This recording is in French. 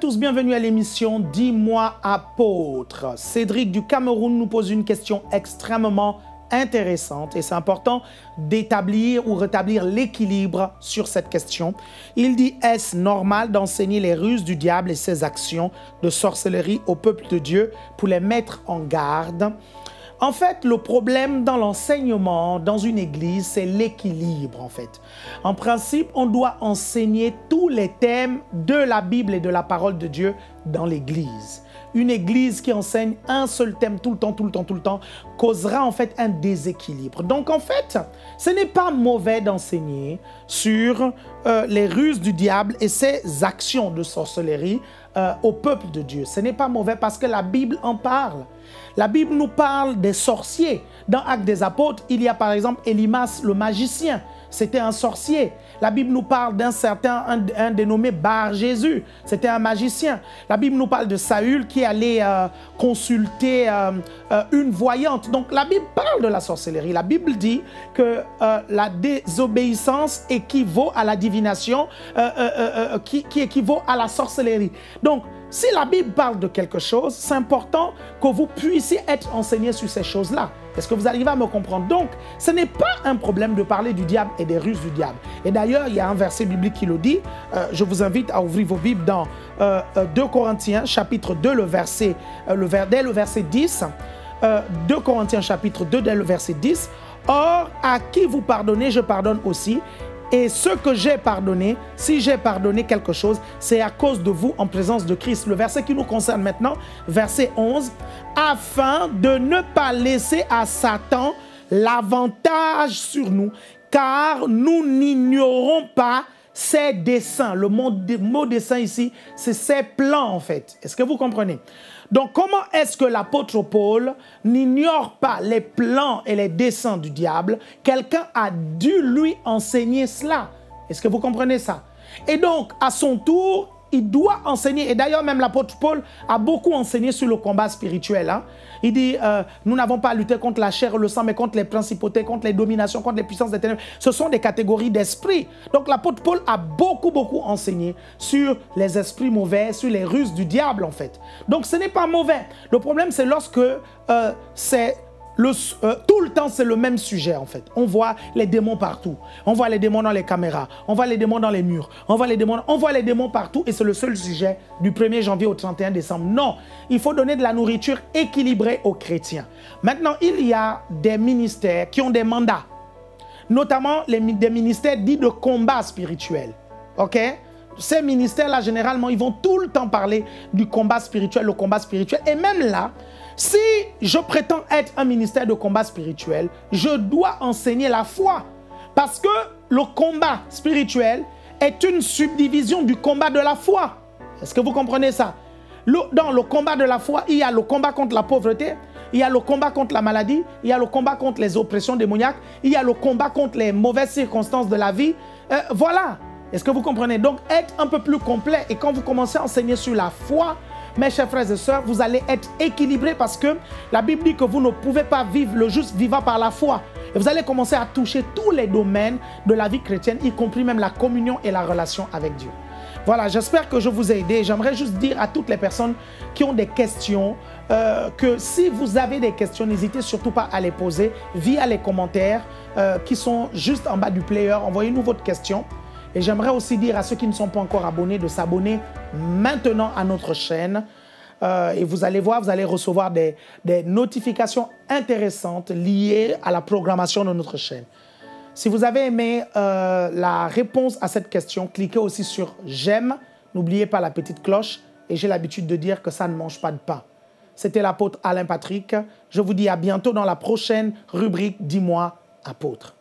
tous, bienvenue à l'émission Dis-moi apôtre. Cédric du Cameroun nous pose une question extrêmement intéressante et c'est important d'établir ou rétablir l'équilibre sur cette question. Il dit Est-ce normal d'enseigner les ruses du diable et ses actions de sorcellerie au peuple de Dieu pour les mettre en garde? En fait, le problème dans l'enseignement, dans une église, c'est l'équilibre, en fait. En principe, on doit enseigner tous les thèmes de la Bible et de la parole de Dieu dans l'église. Une église qui enseigne un seul thème tout le temps, tout le temps, tout le temps, causera en fait un déséquilibre. Donc en fait, ce n'est pas mauvais d'enseigner sur euh, les ruses du diable et ses actions de sorcellerie euh, au peuple de Dieu. Ce n'est pas mauvais parce que la Bible en parle. La Bible nous parle des sorciers. Dans Actes des Apôtres, il y a par exemple Elimas le magicien. C'était un sorcier. La Bible nous parle d'un certain, un, dénommé Bar Jésus. C'était un magicien. La Bible nous parle de Saül qui allait euh, consulter euh, euh, une voyante. Donc la Bible parle de la sorcellerie. La Bible dit que la désobéissance équivaut à la divination, qui, qui équivaut à la sorcellerie. Donc si la Bible parle de quelque chose, c'est important que vous puissiez être enseigné sur ces choses-là. Est-ce que vous arrivez à me comprendre? Donc, ce n'est pas un problème de parler du diable et des ruses du diable. Et d'ailleurs, il y a un verset biblique qui le dit. Euh, je vous invite à ouvrir vos Bibles dans 2 euh, euh, Corinthiens, chapitre 2, le verset, le dès le verset 10. 2 Corinthiens, chapitre 2, dès le verset 10. Or, à qui vous pardonnez, je pardonne aussi. Et ce que j'ai pardonné, si j'ai pardonné quelque chose, c'est à cause de vous en présence de Christ. Le verset qui nous concerne maintenant, verset 11, afin de ne pas laisser à Satan l'avantage sur nous, car nous n'ignorons pas ses desseins. Le mot, dessein ici, c'est ses plans en fait. Est-ce que vous comprenez? Donc comment est-ce que l'apôtre Paul n'ignore pas les plans et les desseins du diable? Quelqu'un a dû lui enseigner cela. Est-ce que vous comprenez ça? Et donc, à son tour, il doit enseigner. Et d'ailleurs, même l'apôtre Paul a beaucoup enseigné sur le combat spirituel. Hein. Il dit, euh, nous n'avons pas à lutter contre la chair et le sang, mais contre les principautés, contre les dominations, contre les puissances des ténèbres. Ce sont des catégories d'esprit. Donc l'apôtre Paul a beaucoup, beaucoup enseigné sur les esprits mauvais, sur les ruses du diable, en fait. Donc ce n'est pas mauvais. Le problème, c'est lorsque euh, c'est euh, tout le temps, c'est le même sujet en fait. On voit les démons partout. On voit les démons dans les caméras. On voit les démons dans les murs. On voit les démons, partout et c'est le seul sujet du 1er janvier au 31 décembre. Non, il faut donner de la nourriture équilibrée aux chrétiens. Maintenant, il y a des ministères qui ont des mandats, notamment les, des ministères dits de combat spirituel. OK? Ces ministères-là, généralement, ils vont tout le temps parler du combat spirituel, le combat spirituel. Et même là, si je prétends être un ministère de combat spirituel, je dois enseigner la foi. Parce que le combat spirituel est une subdivision du combat de la foi. Est-ce que vous comprenez ça? Dans le combat de la foi, il y a le combat contre la pauvreté, il y a le combat contre la maladie, il y a le combat contre les oppressions démoniaques, il y a le combat contre les mauvaises circonstances de la vie. Euh, voilà. Est-ce que vous comprenez? Donc, être un peu plus complet. Et quand vous commencez à enseigner sur la foi, mes chers frères et sœurs, vous allez être équilibrés parce que la Bible dit que vous ne pouvez pas vivre le juste vivant par la foi. Et vous allez commencer à toucher tous les domaines de la vie chrétienne, y compris même la communion et la relation avec Dieu. Voilà, j'espère que je vous ai aidé. J'aimerais juste dire à toutes les personnes qui ont des questions euh, que si vous avez des questions, n'hésitez surtout pas à les poser via les commentaires euh, qui sont juste en bas du player. Envoyez-nous votre question. Et j'aimerais aussi dire à ceux qui ne sont pas encore abonnés de s'abonner maintenant à notre chaîne. Euh, et vous allez voir, vous allez recevoir des, notifications intéressantes liées à la programmation de notre chaîne. Si vous avez aimé euh, la réponse à cette question, cliquez aussi sur j'aime. N'oubliez pas la petite cloche. Et j'ai l'habitude de dire que ça ne mange pas de pain. C'était l'apôtre Alain Patrick. Je vous dis à bientôt dans la prochaine rubrique Dis-moi, apôtre.